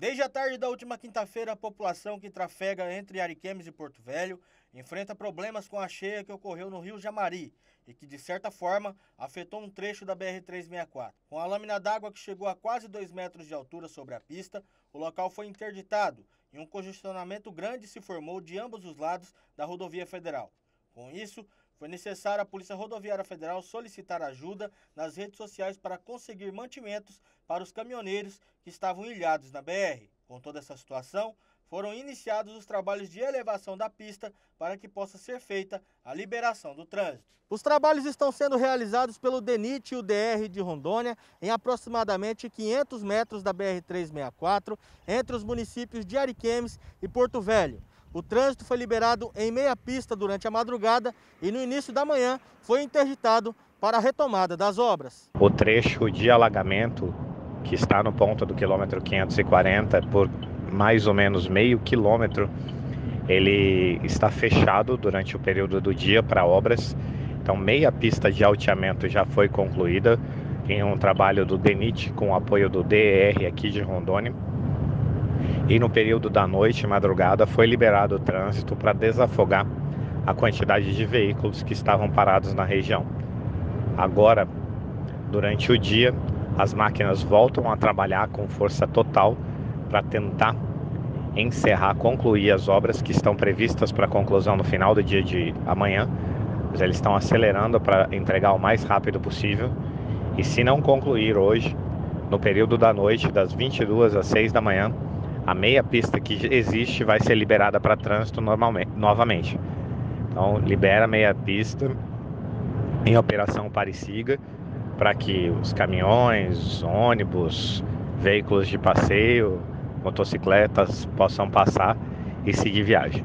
Desde a tarde da última quinta-feira, a população que trafega entre Ariquemes e Porto Velho enfrenta problemas com a cheia que ocorreu no rio Jamari e que, de certa forma, afetou um trecho da BR-364. Com a lâmina d'água que chegou a quase 2 metros de altura sobre a pista, o local foi interditado e um congestionamento grande se formou de ambos os lados da rodovia federal. Com isso, foi necessário a Polícia Rodoviária Federal solicitar ajuda nas redes sociais para conseguir mantimentos para os caminhoneiros que estavam ilhados na BR. Com toda essa situação, foram iniciados os trabalhos de elevação da pista para que possa ser feita a liberação do trânsito. Os trabalhos estão sendo realizados pelo DENIT e o DR de Rondônia em aproximadamente 500 metros da BR-364 entre os municípios de Ariquemes e Porto Velho. O trânsito foi liberado em meia pista durante a madrugada e no início da manhã foi interditado para a retomada das obras. O trecho de alagamento que está no ponto do quilômetro 540 por mais ou menos meio quilômetro, ele está fechado durante o período do dia para obras. Então meia pista de alteamento já foi concluída em um trabalho do DENIT com o apoio do DR aqui de Rondônia e no período da noite e madrugada foi liberado o trânsito para desafogar a quantidade de veículos que estavam parados na região. Agora, durante o dia, as máquinas voltam a trabalhar com força total para tentar encerrar, concluir as obras que estão previstas para conclusão no final do dia de amanhã. Mas eles estão acelerando para entregar o mais rápido possível. E se não concluir hoje, no período da noite, das 22 às 6 da manhã, a meia pista que existe vai ser liberada para trânsito normalmente, novamente. Então, libera a meia pista em operação Parisiga para que os caminhões, ônibus, veículos de passeio, motocicletas possam passar e seguir viagem.